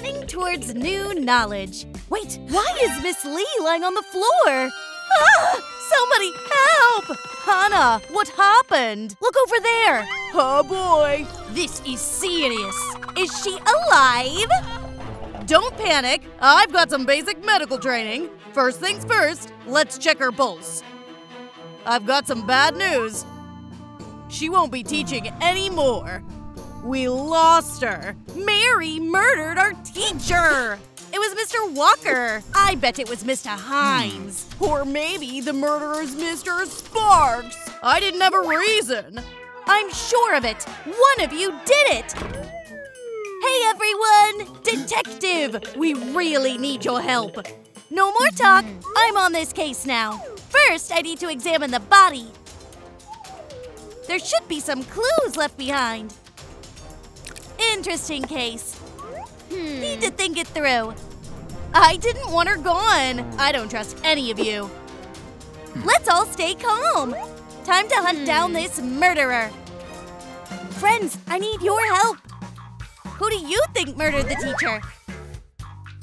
Running towards new knowledge. Wait, why is Miss Lee lying on the floor? Ah! Somebody help! Hannah, what happened? Look over there. Oh boy, this is serious. Is she alive? Don't panic. I've got some basic medical training. First things first, let's check her pulse. I've got some bad news. She won't be teaching anymore. We lost her. Mary murdered our teacher. It was Mr. Walker. I bet it was Mr. Hines. Or maybe the murderer's Mr. Sparks. I didn't have a reason. I'm sure of it. One of you did it. Hey everyone! Detective! We really need your help. No more talk. I'm on this case now. First, I need to examine the body. There should be some clues left behind. Interesting case. Hmm. Need to think it through. I didn't want her gone. Hmm. I don't trust any of you. Let's all stay calm. Time to hunt down hmm. this murderer. Friends, I need your help. Who do you think murdered the teacher?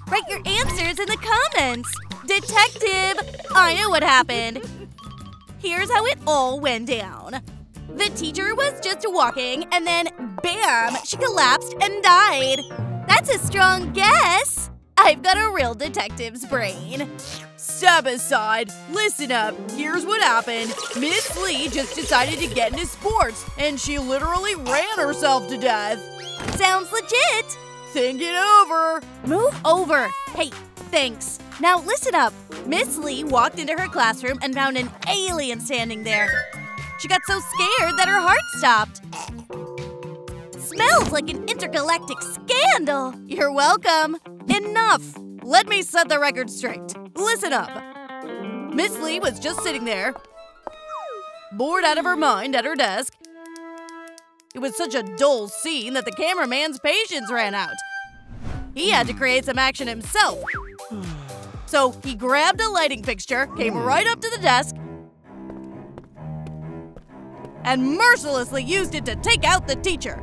Write your answers in the comments. Detective, I know what happened. Here's how it all went down. The teacher was just walking, and then bam, she collapsed and died. That's a strong guess. I've got a real detective's brain. Step aside. Listen up. Here's what happened. Miss Lee just decided to get into sports, and she literally ran herself to death. Sounds legit. Think it over. Move over. Hey, thanks. Now listen up. Miss Lee walked into her classroom and found an alien standing there. She got so scared that her heart stopped. Smells like an intergalactic scandal. You're welcome. Enough. Let me set the record straight. Listen up. Miss Lee was just sitting there, bored out of her mind at her desk. It was such a dull scene that the cameraman's patience ran out. He had to create some action himself. So he grabbed a lighting fixture, came hmm. right up to the desk, and mercilessly used it to take out the teacher.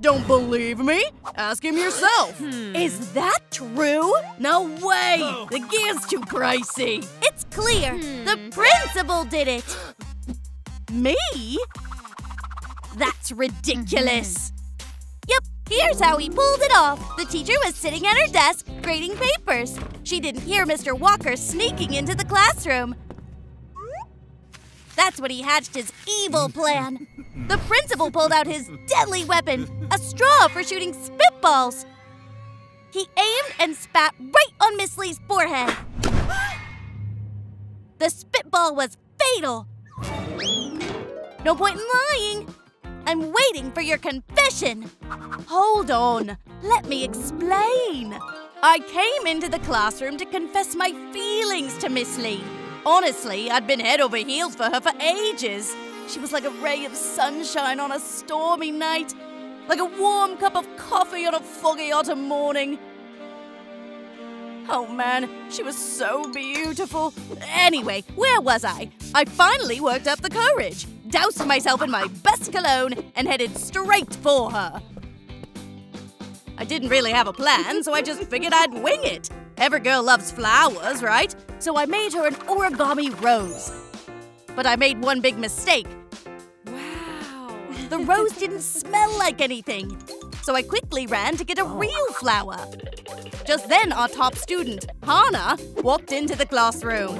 Don't believe me? Ask him yourself. Hmm. Is that true? No way! Oh. The gear's too pricey. It's clear. Hmm. The principal did it. Me? That's ridiculous. Mm-hmm. Yep, here's how he pulled it off. The teacher was sitting at her desk grading papers. She didn't hear Mr. Walker sneaking into the classroom. That's when he hatched his evil hmm. plan. The principal pulled out his deadly weapon, a straw for shooting spitballs. He aimed and spat right on Miss Lee's forehead. The spitball was fatal. No point in lying. I'm waiting for your confession. Hold on. Let me explain. I came into the classroom to confess my feelings to Miss Lee. Honestly, I'd been head over heels for her for ages. She was like a ray of sunshine on a stormy night, like a warm cup of coffee on a foggy autumn morning. Oh man, she was so beautiful. Anyway, where was I? I finally worked up the courage, doused myself in my best cologne, and headed straight for her. I didn't really have a plan, so I just figured I'd wing it. Every girl loves flowers, right? So I made her an origami rose. But I made one big mistake. The rose didn't smell like anything. So I quickly ran to get a real flower. Just then, our top student, Hannah, walked into the classroom.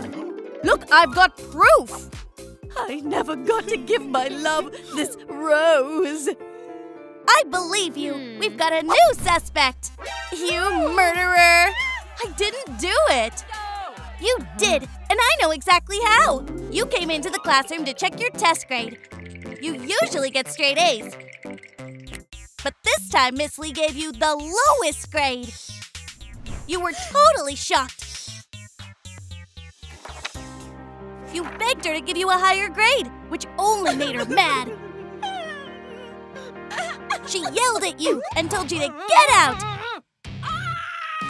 Look, I've got proof! I never got to give my love this rose. I believe you. Hmm. We've got a new suspect. You murderer. I didn't do it. You did, and I know exactly how. You came into the classroom to check your test grade. You usually get straight A's. But this time, Miss Lee gave you the lowest grade. You were totally shocked. You begged her to give you a higher grade, which only made her mad. She yelled at you and told you to get out.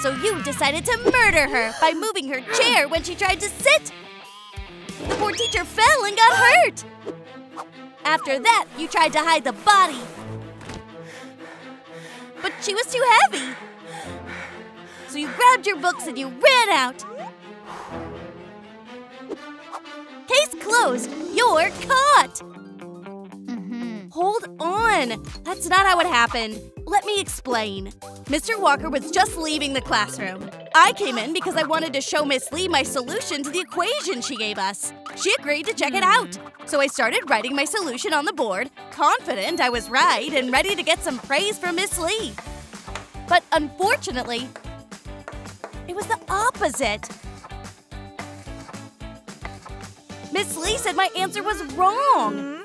So you decided to murder her by moving her chair when she tried to sit. The poor teacher fell and got hurt. After that, you tried to hide the body. But she was too heavy. So you grabbed your books and you ran out. Case closed. You're caught. Hold on. That's not how it happened. Let me explain. Mr. Walker was just leaving the classroom. I came in because I wanted to show Miss Lee my solution to the equation she gave us. She agreed to check it out. So I started writing my solution on the board, confident I was right and ready to get some praise from Miss Lee. But unfortunately, it was the opposite. Miss Lee said my answer was wrong.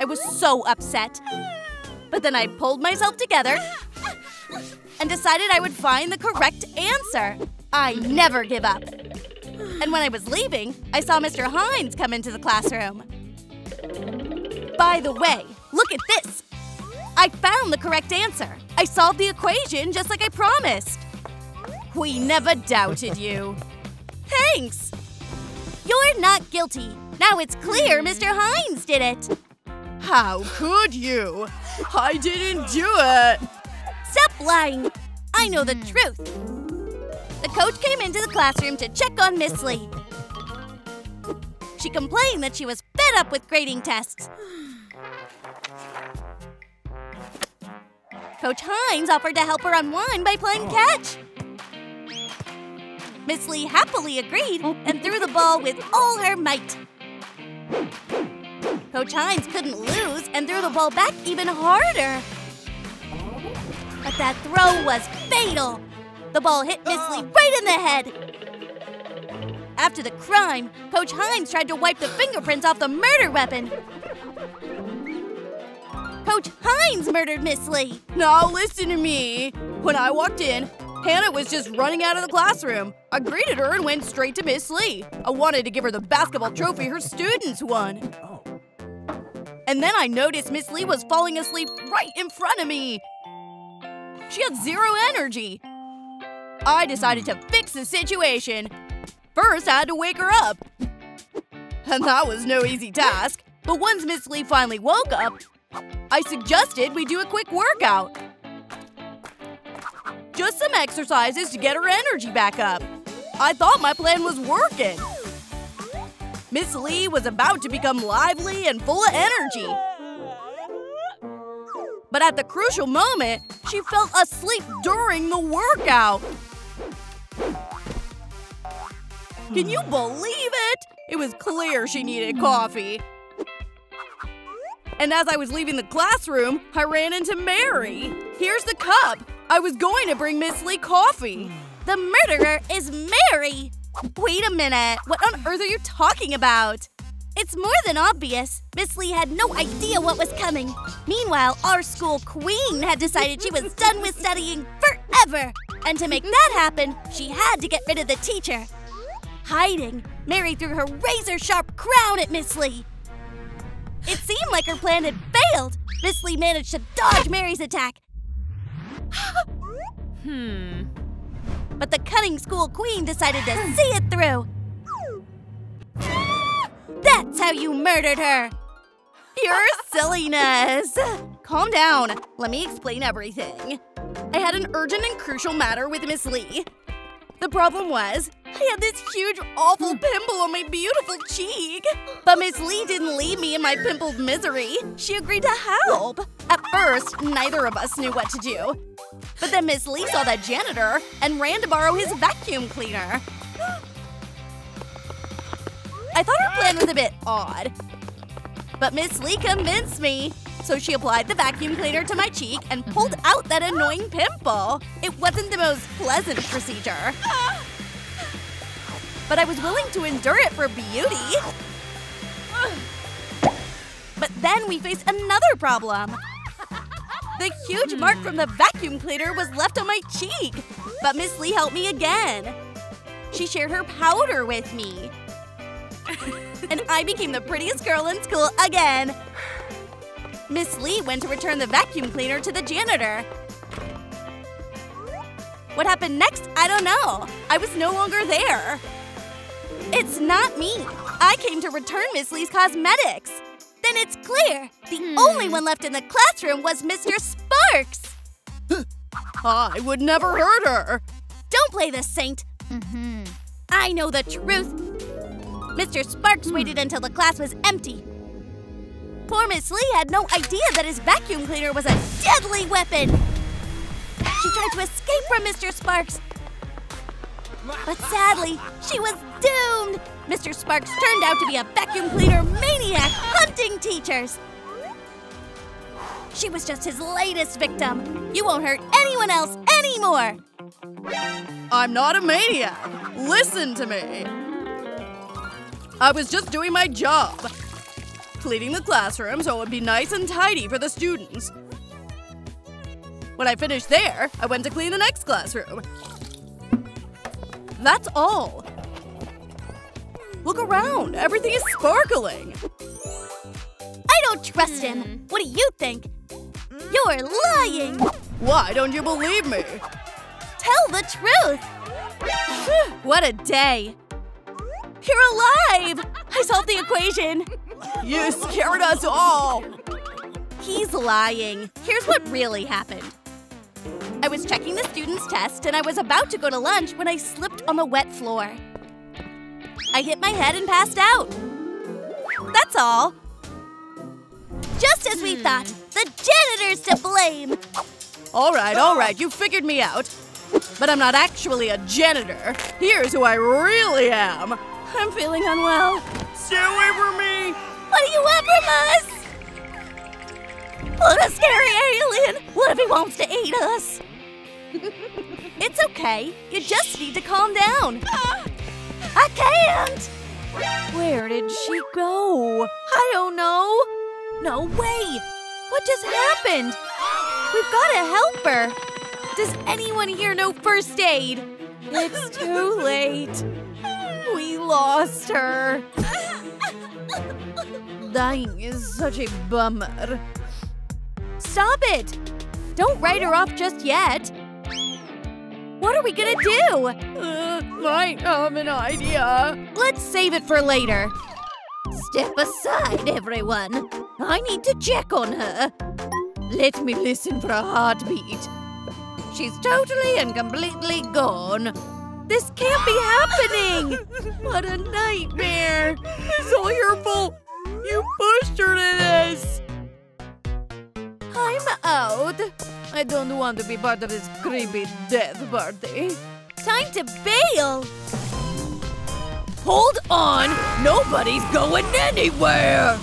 I was so upset. But then I pulled myself together and decided I would find the correct answer. I never give up. And when I was leaving, I saw Mr. Hines come into the classroom. By the way, look at this. I found the correct answer. I solved the equation just like I promised. We never doubted you. Thanks. You're not guilty. Now it's clear Mr. Hines did it. How could you? I didn't do it. Stop lying. I know the truth. The coach came into the classroom to check on Miss Lee. She complained that she was fed up with grading tests. Coach Hines offered to help her unwind by playing catch. Miss Lee happily agreed and threw the ball with all her might. Coach Hines couldn't lose and threw the ball back even harder. But that throw was fatal. The ball hit Miss Lee right in the head. After the crime, Coach Hines tried to wipe the fingerprints off the murder weapon. Coach Hines murdered Miss Lee. Now listen to me. When I walked in, Hannah was just running out of the classroom. I greeted her and went straight to Miss Lee. I wanted to give her the basketball trophy her students won. And then I noticed Miss Lee was falling asleep right in front of me. She had zero energy. I decided to fix the situation. First, I had to wake her up. And that was no easy task. But once Miss Lee finally woke up, I suggested we do a quick workout. Just some exercises to get her energy back up. I thought my plan was working. Miss Lee was about to become lively and full of energy. But at the crucial moment, she fell asleep during the workout. Can you believe it? It was clear she needed coffee. And as I was leaving the classroom, I ran into Mary. Here's the cup. I was going to bring Miss Lee coffee. The murderer is Mary. Wait a minute. What on earth are you talking about? It's more than obvious. Miss Lee had no idea what was coming. Meanwhile, our school queen had decided she was done with studying forever. And to make that happen, she had to get rid of the teacher. Hiding, Mary threw her razor sharp crown at Miss Lee. It seemed like her plan had failed. Miss Lee managed to dodge Mary's attack. Hmm. But the cunning school queen decided to see it through. That's how you murdered her. Your silliness. Calm down. Let me explain everything. I had an urgent and crucial matter with Miss Lee. The problem was, I had this huge, awful pimple on my beautiful cheek. But Miss Lee didn't leave me in my pimpled misery. She agreed to help. At first, neither of us knew what to do. But then Miss Lee saw that janitor and ran to borrow his vacuum cleaner. I thought her plan was a bit odd. But Miss Lee convinced me. So she applied the vacuum cleaner to my cheek and pulled out that annoying pimple. It wasn't the most pleasant procedure. But I was willing to endure it for beauty. But then we faced another problem. The huge mark from the vacuum cleaner was left on my cheek. But Miss Lee helped me again. She shared her powder with me. and I became the prettiest girl in school again. Miss Lee went to return the vacuum cleaner to the janitor. What happened next? I don't know. I was no longer there. It's not me. I came to return Miss Lee's cosmetics. Then it's clear. The only one left in the classroom was Mr. Sparks. I would never hurt her. Don't play the saint. Mm-hmm. I know the truth. Mr. Sparks waited until the class was empty. Poor Miss Lee had no idea that his vacuum cleaner was a deadly weapon. She tried to escape from Mr. Sparks. But sadly, she was doomed. Mr. Sparks turned out to be a vacuum cleaner maniac hunting teachers. She was just his latest victim. You won't hurt anyone else anymore. I'm not a maniac. Listen to me. I was just doing my job. Cleaning the classroom so it would be nice and tidy for the students. When I finished there, I went to clean the next classroom. That's all. Look around. Everything is sparkling. I don't trust him. Hmm. What do you think? You're lying. Why don't you believe me? Tell the truth. what a day. You're alive! I solved the equation. You scared us all. He's lying. Here's what really happened. I was checking the students' test and I was about to go to lunch when I slipped on the wet floor. I hit my head and passed out. That's all. Just as we thought, the janitor's to blame. All right, all right, you figured me out. But I'm not actually a janitor. Here's who I really am. I'm feeling unwell. Stay away from me! What do you want from us? What a scary alien! What if he wants to eat us? it's okay. You just need to calm down. Ah! I can't! Where did she go? I don't know. No way! What just happened? We've got to help her. Does anyone here know first aid? It's too late. We lost her. Dying is such a bummer. Stop it! Don't write her off just yet. What are we gonna do? Uh, might have an idea. Let's save it for later. Step aside, everyone. I need to check on her. Let me listen for a heartbeat. She's totally and completely gone. This can't be happening! what a nightmare! It's all your fault! You pushed her to this! I'm out. I don't want to be part of this creepy death party. Time to bail! Hold on! Nobody's going anywhere!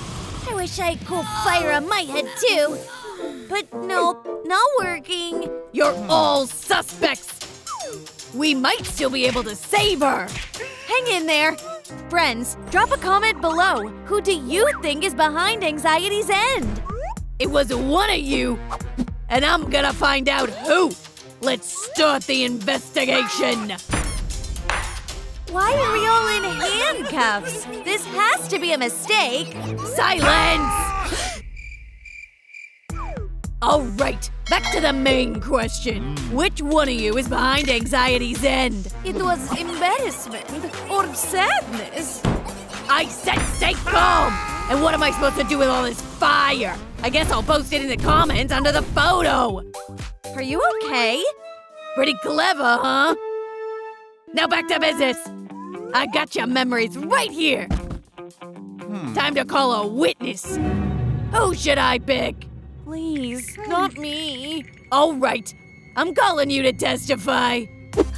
I wish I could fire on my head too. But nope, not working. You're all suspects! We might still be able to save her! Hang in there! Friends, drop a comment below. Who do you think is behind Anxiety's End? It was one of you! And I'm gonna find out who! Let's start the investigation! Why are we all in handcuffs? This has to be a mistake. Silence! All right, back to the main question. Which one of you is behind Anxiety's End? It was embarrassment or sadness. I said stay calm! And what am I supposed to do with all this fire? I guess I'll post it in the comments under the photo. Are you okay? Pretty clever, huh? Now back to business. I got your memories right here. Hmm. Time to call a witness. Who should I pick? Please, not me. All right, I'm calling you to testify.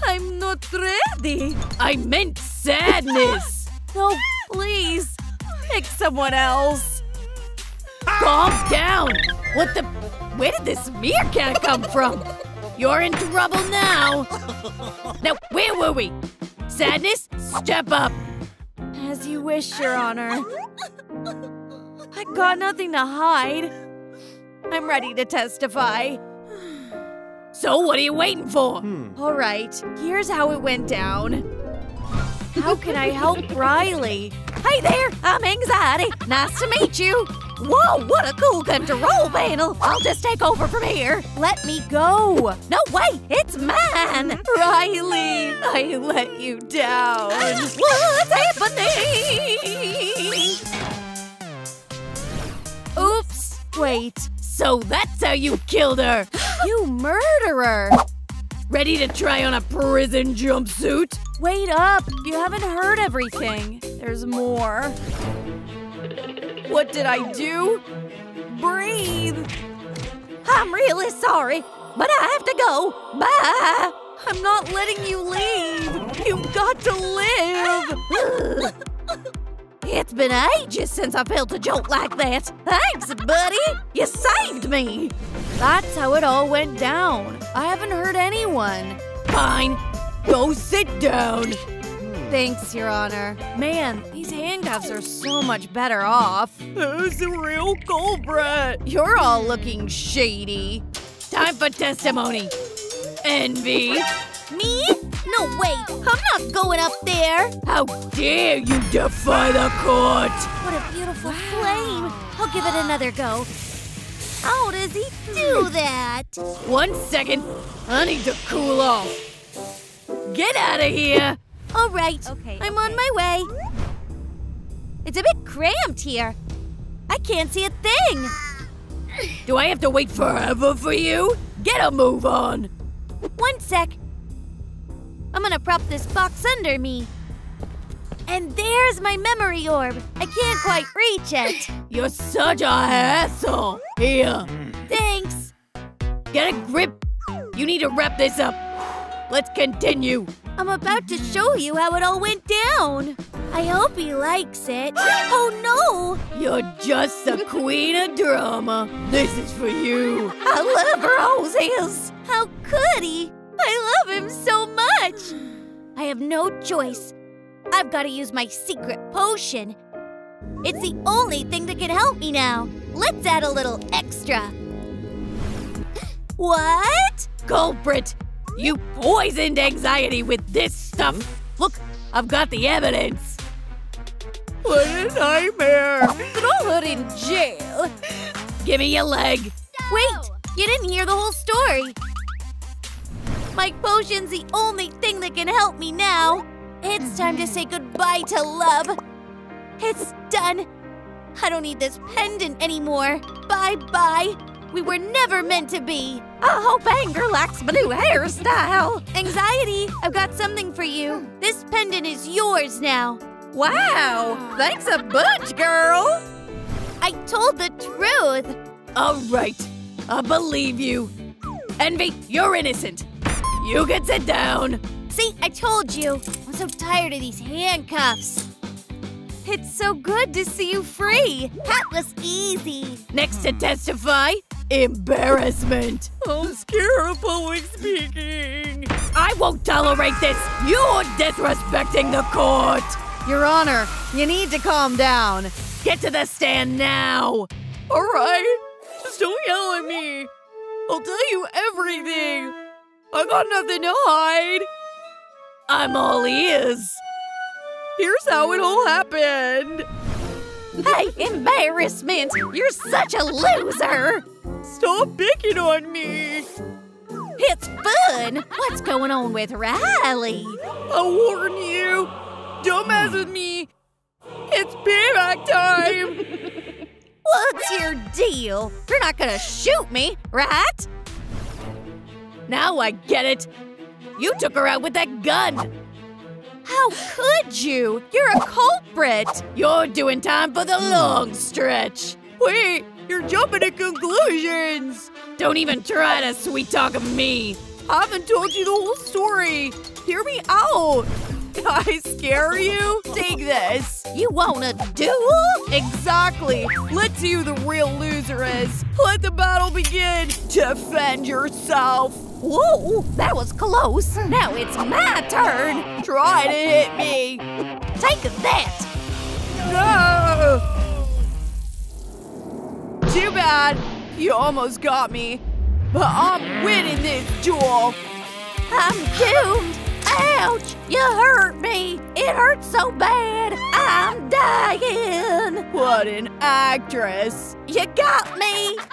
I'm not ready. I meant sadness. no, please. Pick someone else. Calm down. What the? Where did this meerkat come from? You're in trouble now. Now, where were we? Sadness, step up. As you wish, Your Honor. I got nothing to hide. I'm ready to testify. So what are you waiting for? Hmm. All right, here's how it went down. How can I help Riley? Hey there, I'm Anxiety. Nice to meet you. Whoa, what a cool control panel. I'll just take over from here. Let me go. No, wait, it's mine. Riley, I let you down. What's happening? Oops, wait. So that's how you killed her! You murderer! Ready to try on a prison jumpsuit? Wait up! You haven't heard everything. There's more. What did I do? Breathe! I'm really sorry, but I have to go. Bye! I'm not letting you leave. You've got to live! It's been ages since I felt a jolt like that. Thanks, buddy. You saved me. That's how it all went down. I haven't hurt anyone. Fine. Go sit down. Thanks, Your Honor. Man, these handcuffs are so much better off. Who's the real culprit? You're all looking shady. Time for testimony. Envy. Me? No way! I'm not going up there! How dare you defy the court! What a beautiful flame! I'll give it another go. How does he do that? One second. I need to cool off. Get out of here! All right. Okay. I'm on my way. It's a bit cramped here. I can't see a thing. Do I have to wait forever for you? Get a move on. One sec. I'm gonna prop this box under me. And there's my memory orb. I can't quite reach it. You're such a hassle. Here. Thanks. Get a grip. You need to wrap this up. Let's continue. I'm about to show you how it all went down. I hope he likes it. Oh no! You're just the queen of drama. This is for you. I love roses. How could he? I love him so much. I have no choice. I've got to use my secret potion. It's the only thing that can help me now. Let's add a little extra. What? Culprit! You poisoned anxiety with this stuff. Look, I've got the evidence. What a nightmare! Throw her in jail. Give me your leg. Wait, you didn't hear the whole story. My potion's the only thing that can help me now. It's time to say goodbye to love. It's done. I don't need this pendant anymore. Bye bye. We were never meant to be. I hope anger likes my new hairstyle. Anxiety, I've got something for you. This pendant is yours now. Wow! Thanks a bunch, girl! I told the truth. All right, I believe you. Envy, you're innocent. You can sit down. See, I told you. I'm so tired of these handcuffs. It's so good to see you free. That was easy. Next to testify, embarrassment. I'm scared of public speaking. I won't tolerate this. You're disrespecting the court. Your Honor, you need to calm down. Get to the stand now. All right. Just don't yell at me. I'll tell you everything. I got nothing to hide. I'm all ears. Here's how it all happened. Hey, embarrassment! You're such a loser! Stop picking on me. It's fun! What's going on with Riley? I warn you. Don't mess with me. It's payback time. What's your deal? You're not gonna shoot me, right? now I get it. You took her out with that gun. How could you? You're a culprit! You're doing time for the hmm. long stretch. Wait, you're jumping to conclusions. Don't even try to sweet talk me. I haven't told you the whole story. Hear me out. Did I scare you? Take this. You want a duel? Exactly. Let's see who the real loser is. Let the battle begin. Defend yourself. Whoa, that was close. Now it's my turn. Try to hit me. Take that. No! Too bad. You almost got me. But I'm winning this duel. I'm doomed. Ouch! You hurt me. It hurts so bad. I'm dying. What an actress. You got me.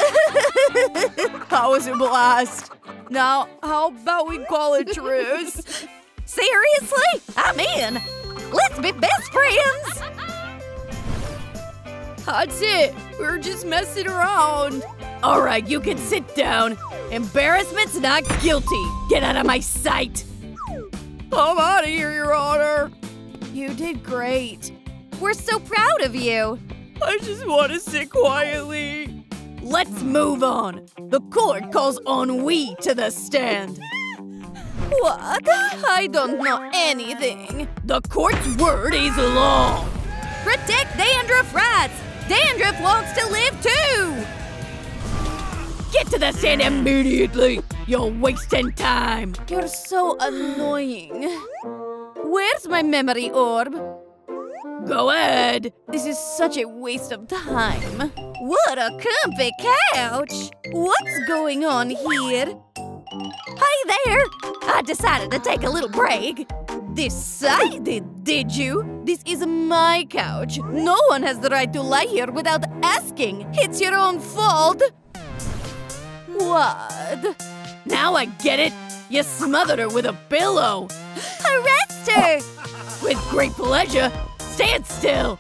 That was a blast. Now, how about we call it truce? Seriously? I'm in. Let's be best friends. That's it. We're just messing around. All right, you can sit down. Embarrassment's not guilty. Get out of my sight. I'm out of here, Your Honor. You did great. We're so proud of you. I just want to sit quietly. Let's move on. The court calls ennui to the stand. What? I don't know anything. The court's word is law. Protect Dandruff rats! Dandruff wants to live too! Get to the stand immediately! You're wasting time! You're so annoying. Where's my memory orb? Go ahead! This is such a waste of time. What a comfy couch! What's going on here? Hi there! I decided to take a little break. Decided, did you? This is my couch. No one has the right to lie here without asking. It's your own fault. What? Now I get it! You smothered her with a pillow! Arrest her! With great pleasure! Stand still!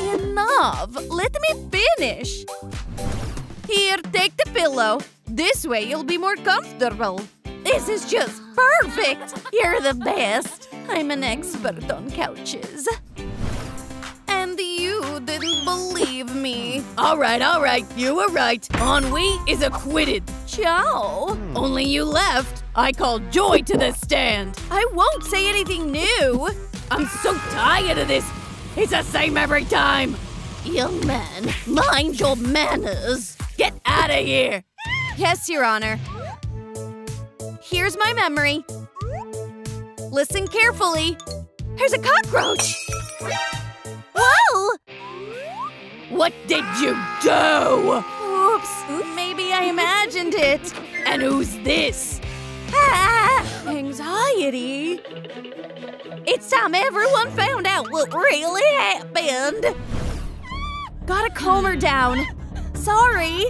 Enough! Let me finish! Here, take the pillow. This way you'll be more comfortable. This is just perfect! You're the best. I'm an expert on couches. Me. Alright, alright, you were right. Ennui is acquitted. Ciao. Hmm. Only you left. I call Joy to the stand. I won't say anything new. I'm so tired of this. It's the same every time. Young man, mind your manners. Get out of here. Yes, Your Honor. Here's my memory. Listen carefully. There's a cockroach. Whoa! What did you do? Oops, maybe I imagined it. And who's this? Ah, anxiety. It's time everyone found out what really happened. Gotta calm her down. Sorry.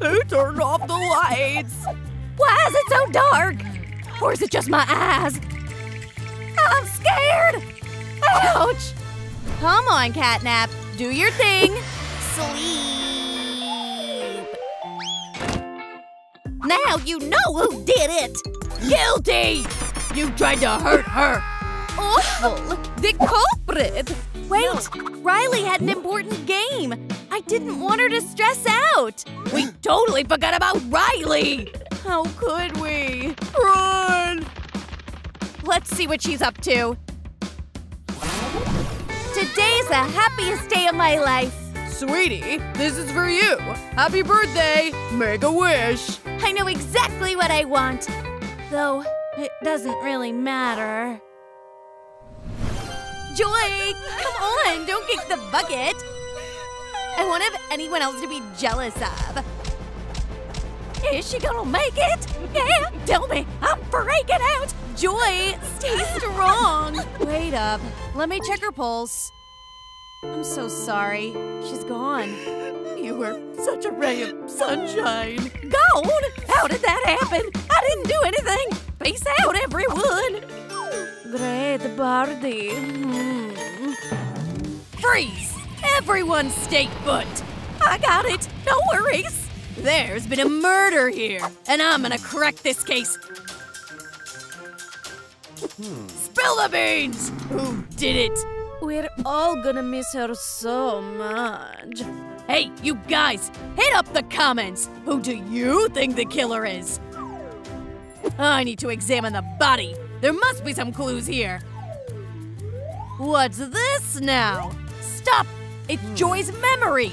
Who turned off the lights? Why is it so dark? Or is it just my eyes? I'm scared. Ouch. Come on, Catnap. Do your thing. Sleep. Now you know who did it. Guilty! You tried to hurt her. Awful. The culprit. Wait, Riley had an important game. I didn't want her to stress out. We totally forgot about Riley. How could we? Run! Let's see what she's up to. Today's the happiest day of my life. Sweetie, this is for you. Happy birthday. Make a wish. I know exactly what I want. Though, it doesn't really matter. Joy, come on, don't kick the bucket. I won't have anyone else to be jealous of. Is she gonna make it? Yeah, tell me, I'm freaking out. Joy, stay strong. Wait up, let me check her pulse. I'm so sorry. She's gone. You were such a ray of sunshine. Gone? How did that happen? I didn't do anything. Peace out, everyone. Great party. Hmm. Freeze! Everyone stay put. I got it. No worries. There's been a murder here, and I'm gonna correct this case. Spill the beans! Who did it? We're all gonna miss her so much. Hey, you guys, hit up the comments. Who do you think the killer is? I need to examine the body. There must be some clues here. What's this now? Stop! It's hmm. Joy's memory.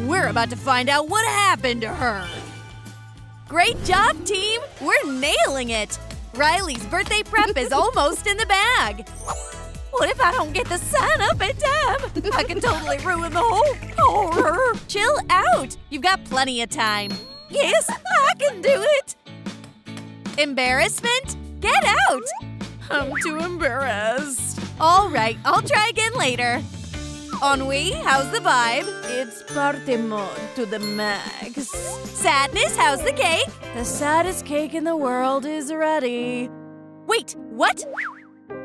We're about to find out what happened to her. Great job, team! We're nailing it! Riley's birthday prep is almost in the bag. What if I don't get the sign up in time? I can totally ruin the whole horror. Chill out. You've got plenty of time. Yes, I can do it. Embarrassment? Get out. I'm too embarrassed. All right, I'll try again later. Ennui, how's the vibe? It's party mode to the max. Sadness, how's the cake? The saddest cake in the world is ready. Wait, what?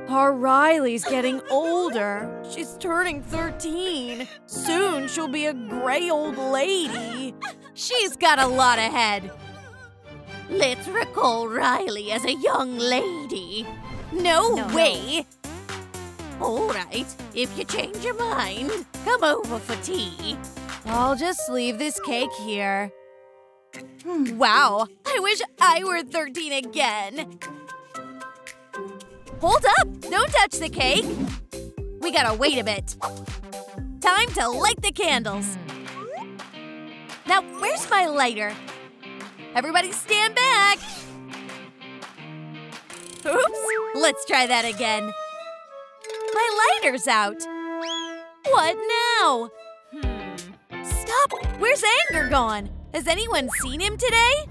Our Riley's getting older. She's turning 13. Soon she'll be a gray old lady. She's got a lot ahead. Let's recall Riley as a young lady. No, No. way. All right, if you change your mind, come over for tea. I'll just leave this cake here. Wow, I wish I were 13 again. Hold up, don't touch the cake. We gotta wait a bit. Time to light the candles. Now, where's my lighter? Everybody stand back. Oops, let's try that again. My lighter's out. What now? Stop! Where's Anger gone? Has anyone seen him today?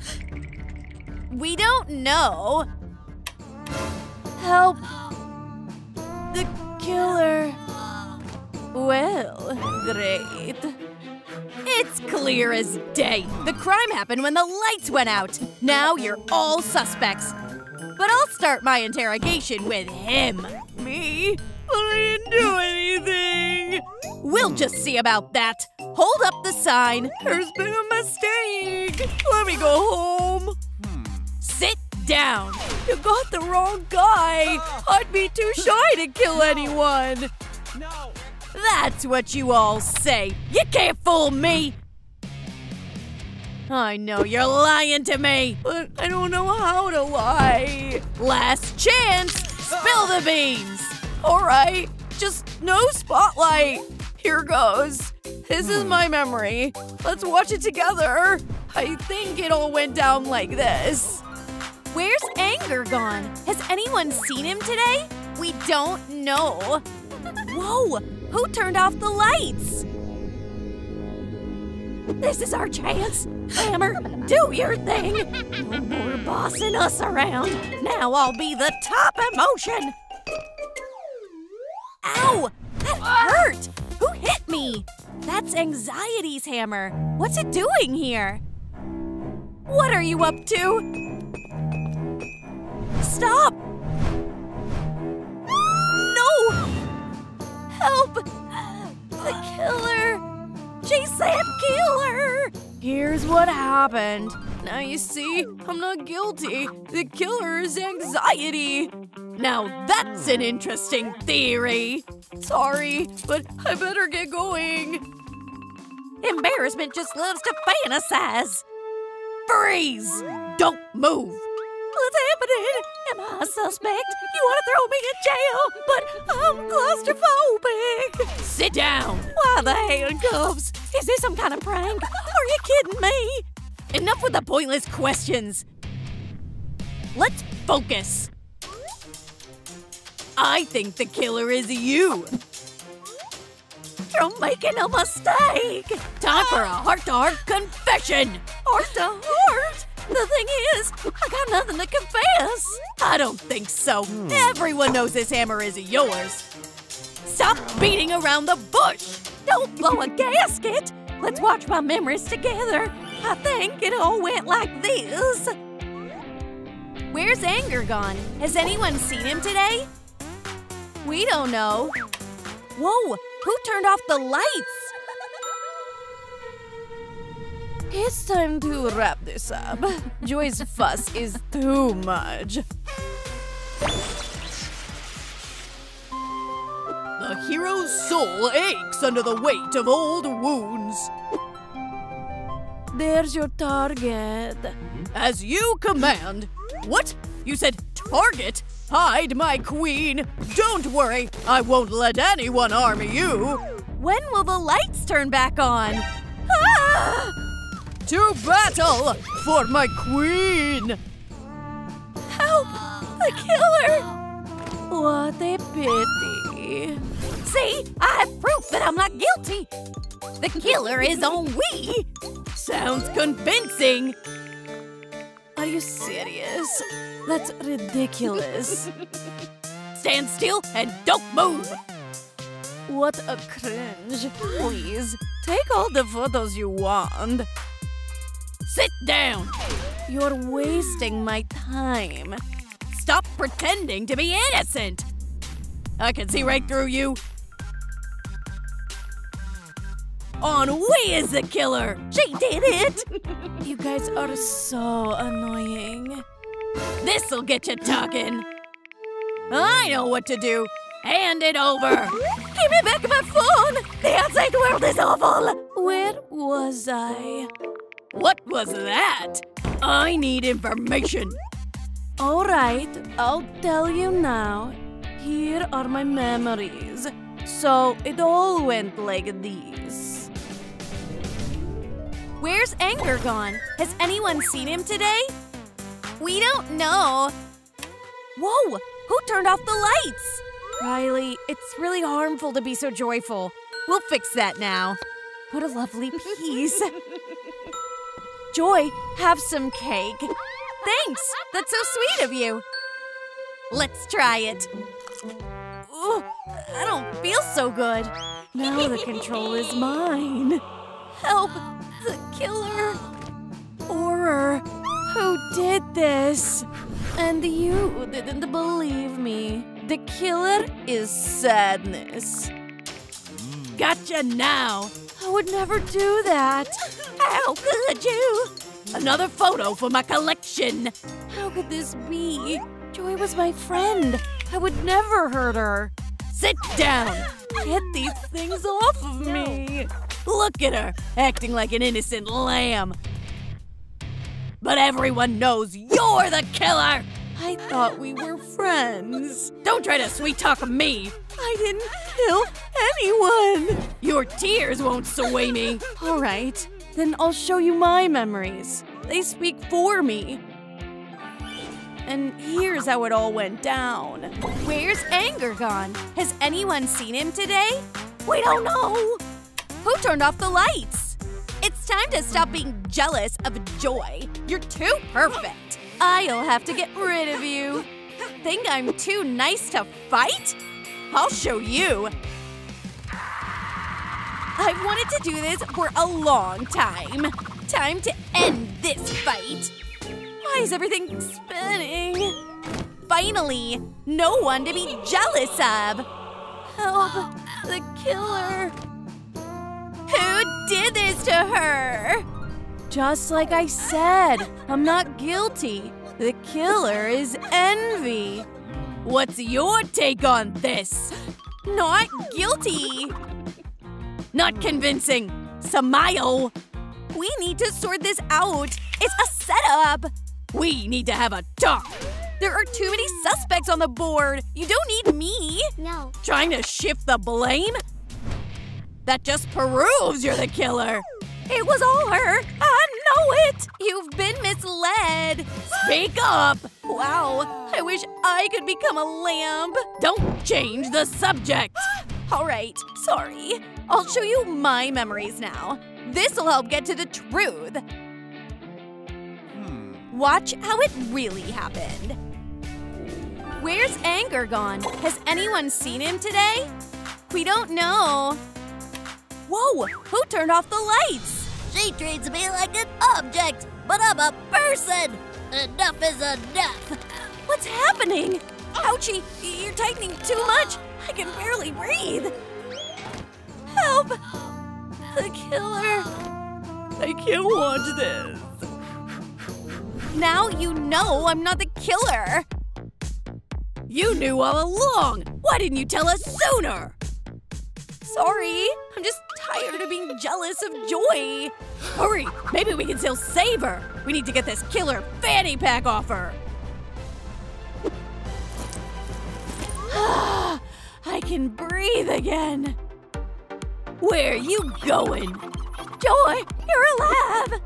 We don't know. Help! The killer. Well, great. It's clear as day. The crime happened when the lights went out. Now you're all suspects. But I'll start my interrogation with him. Me? But I didn't do anything. We'll just see about that. Hold up the sign. There's been a mistake. Let me go home. Sit down. You got the wrong guy. I'd be too shy to kill anyone. No. That's what you all say. You can't fool me. I know you're lying to me. But I don't know how to lie. Last chance. Spill the beans. All right, just no spotlight. Here goes. This is hmm. my memory. Let's watch it together. I think it all went down like this. Where's Anger gone? Has anyone seen him today? We don't know. Whoa! Who turned off the lights? This is our chance. Hammer, do your thing. No more bossing us around. Now I'll be the top emotion. Ow! That hurt! Who hit me? That's Anxiety's hammer. What's it doing here? What are you up to? Stop! No! Help! The killer! Jason Killer! Here's what happened. Now you see, I'm not guilty. The killer is anxiety. Now that's an interesting theory. Sorry, but I better get going. Embarrassment just loves to fantasize. Freeze! Don't move! What's happening? Am I a suspect? You want to throw me in jail, but I'm claustrophobic. Sit down. Why the handcuffs? Is this some kind of prank? Are you kidding me? Enough with the pointless questions. Let's focus. I think the killer is you. You're making a mistake. Time for a heart-to-heart confession. Heart-to-heart? The thing is, I got nothing to confess. I don't think so. Hmm. Everyone knows this hammer is yours. Stop beating around the bush. Don't blow a gasket. Let's watch my memories together. I think it all went like this. Where's Anger gone? Has anyone seen him today? We don't know. Whoa, who turned off the lights? It's time to wrap this up. Joy's fuss is too much. The hero's soul aches under the weight of old wounds. There's your target. As you command. What? You said target? Hide my queen. Don't worry, I won't let anyone harm you. When will the lights turn back on? Ah! To battle for my queen. Help! The killer! What a pity. See, I have proof that I'm not guilty. The killer is on ennui. Sounds convincing. Are you serious? That's ridiculous. Stand still and don't move. What a cringe. Please, take all the photos you want. Sit down. You're wasting my time. Stop pretending to be innocent. I can see right through you. On is the killer! She did it! You guys are so annoying. This'll get you talking. I know what to do. Hand it over. Give me back my phone! The outside world is awful! Where was I? What was that? I need information. All right, I'll tell you now. Here are my memories. So it all went like this. Where's Anger gone? Has anyone seen him today? We don't know. Whoa! Who turned off the lights? Riley, it's really harmful to be so joyful. We'll fix that now. What a lovely piece. Joy, have some cake. Thanks! That's so sweet of you. Let's try it. Ooh, I don't feel so good. Now the control is mine. Help! The killer! Horror! Who did this? And you didn't believe me. The killer is sadness. Gotcha now! I would never do that. How could you? Another photo for my collection. How could this be? Joy was my friend. I would never hurt her. Sit down. Get these things off of me. Look at her, acting like an innocent lamb. But everyone knows you're the killer! I thought we were friends. Don't try to sweet talk me. I didn't kill anyone. Your tears won't sway me. All right, then I'll show you my memories. They speak for me. And here's how it all went down. Where's Anger gone? Has anyone seen him today? We don't know. Who turned off the lights? It's time to stop being jealous of Joy. You're too perfect. I'll have to get rid of you. Think I'm too nice to fight? I'll show you. I've wanted to do this for a long time. Time to end this fight. Why is everything spinning? Finally, no one to be jealous of. Help, the killer. Who did this to her? Just like I said, I'm not guilty. The killer is Envy. What's your take on this? Not guilty. Not convincing. Smile. We need to sort this out. It's a setup. We need to have a talk. There are too many suspects on the board. You don't need me. No. Trying to shift the blame? That just proves you're the killer. It was all her. I know it. You've been misled. Speak up. Wow. I wish I could become a lamb. Don't change the subject. All right. Sorry. I'll show you my memories now. This'll help get to the truth. Watch how it really happened. Where's Anger gone? Has anyone seen him today? We don't know. Whoa! Who turned off the lights? She treats me like an object, but I'm a person. Enough is enough. What's happening? Ouchie, you're tightening too much. I can barely breathe. Help! The killer. I can't watch this. Now you know I'm not the killer. You knew all along. Why didn't you tell us sooner? Sorry. I'm just tired of being jealous of Joy. Hurry! Maybe we can still save her. We need to get this killer fanny pack off her. I can breathe again. Where are you going? Joy, you're alive.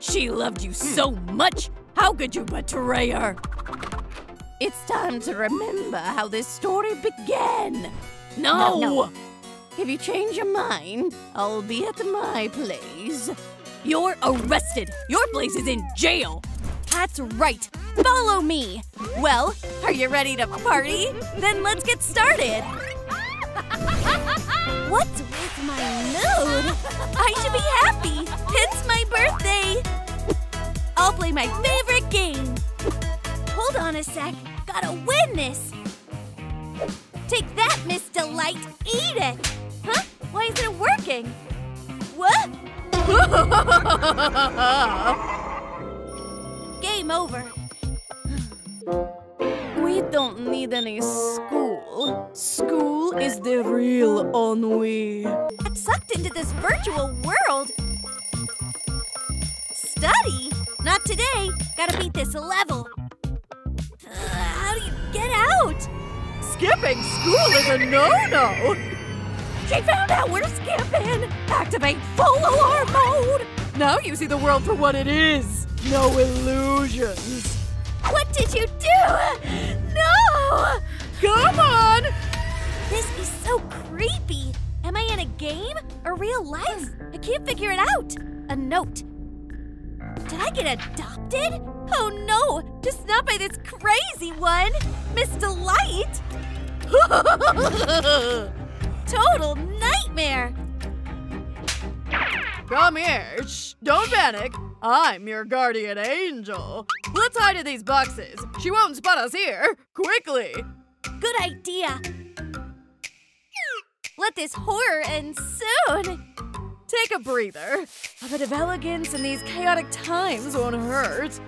She loved you so much. How could you betray her? It's time to remember how this story began. No! No, no. If you change your mind, I'll be at my place. You're arrested. Your place is in jail. That's right. Follow me. Well, are you ready to party? Then let's get started. What's with my mood? I should be happy. It's my birthday. I'll play my favorite game. Hold on a sec. Gotta win this. Take that, Miss Delight! Eat it! Huh? Why isn't it working? What? Game over. We don't need any school. School is the real ennui. Got sucked into this virtual world. Study? Not today. Gotta beat this level. Uh, how do you get out? Skipping school is a no-no. She found out we're skipping. Activate full alarm mode. Now you see the world for what it is. No illusions. What did you do? No! Come on! This is so creepy. Am I in a game or real life? I can't figure it out. A note. Did I get adopted? Oh no! Just not by this crazy one! Miss Delight! Total nightmare! Come here. Shh, don't panic. I'm your guardian angel. Let's hide in these boxes. She won't spot us here. Quickly. Good idea. Let this horror end soon. Take a breather. A bit of elegance in these chaotic times won't hurt.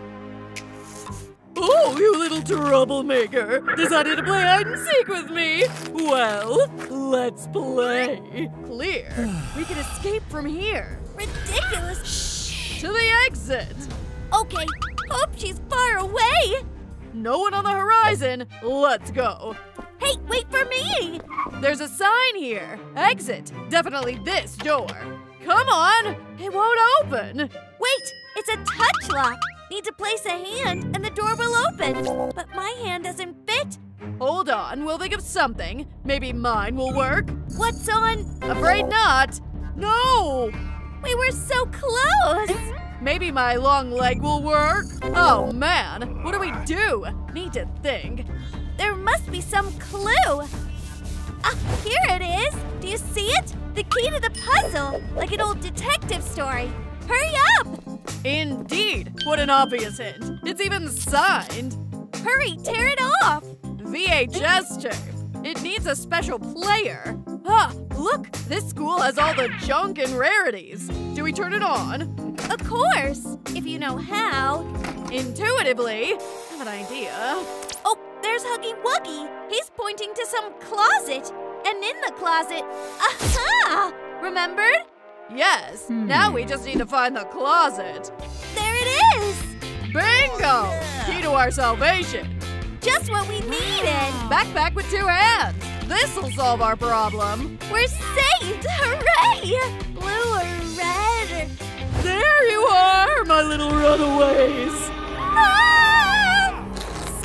Oh, you little troublemaker! Decided to play hide and seek with me? Well, let's play. Clear. We can escape from here. Ridiculous. Shh! To the exit. Okay, hope she's far away. No one on the horizon. Let's go. Hey, wait for me! There's a sign here. Exit. Definitely this door. Come on. It won't open. Wait, it's a touch lock. Need to place a hand and the door will open. But my hand doesn't fit. Hold on, we'll think of something. Maybe mine will work. What's on? Afraid not. No! We were so close! Maybe my long leg will work. Oh man, what do we do? Need to think. There must be some clue. Ah, here it is. Do you see it? The key to the puzzle, like an old detective story. Hurry up! Indeed, what an obvious hint. It's even signed. Hurry, tear it off! VHS tape. It needs a special player. Ah, look, this school has all the junk and rarities. Do we turn it on? Of course, if you know how. Intuitively. I have an idea. Oh, there's Huggy Wuggy. He's pointing to some closet. And in the closet, aha! Remembered? Yes, now we just need to find the closet. There it is! Bingo! Key to our salvation. Just what we needed! Backpack with two hands. This'll solve our problem. We're saved! Hooray! Blue or red? There you are, my little runaways. Ah!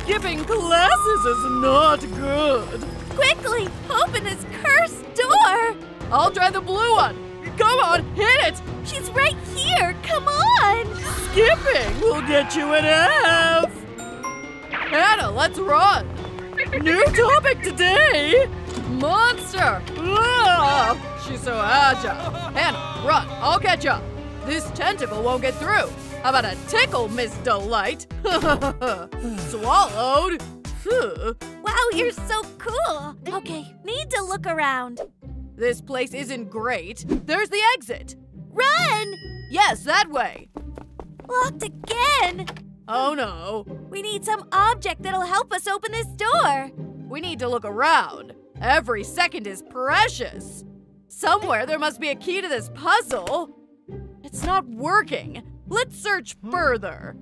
Skipping classes is not good. Quickly, open this cursed door! I'll try the blue one. Come on, hit it. She's right here! Come on! Skipping will get you an F. Hannah, let's run. New topic today. Monster. Ah, she's so agile. Hannah, run. I'll catch up. This tentacle won't get through. How about a tickle, Miss Delight? Swallowed. Wow, you're so cool! Okay, need to look around. This place isn't great. There's the exit. Run! Yes, that way. Locked again! Oh no. We need some object that'll help us open this door. We need to look around. Every second is precious. Somewhere there must be a key to this puzzle. It's not working. Let's search hmm? further.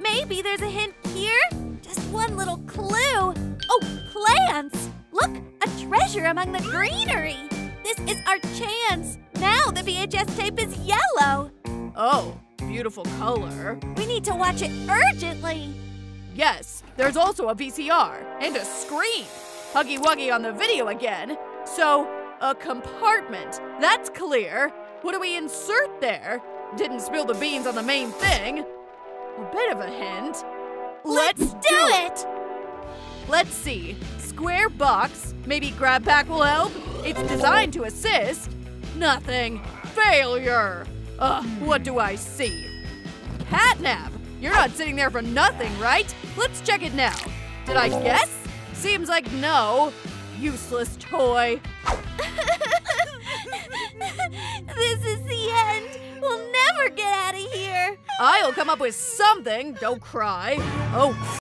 Maybe there's a hint here? Just one little clue. Oh, plants! Look, a treasure among the greenery. This is our chance. Now the VHS tape is yellow. Oh, beautiful color. We need to watch it urgently. Yes, there's also a VCR and a screen. Huggy Wuggy on the video again. So, a compartment. That's clear. What do we insert there? Didn't spill the beans on the main thing. A bit of a hint. Let's do it! Let's see. Square box. Maybe grab pack will help. It's designed to assist. Nothing. Failure. Ugh, what do I see? Catnap! You're not sitting there for nothing, right? Let's check it now. Did I guess? Seems like no. Useless toy. this is the end. We'll never get out of here. I'll come up with something. Don't cry. Oh.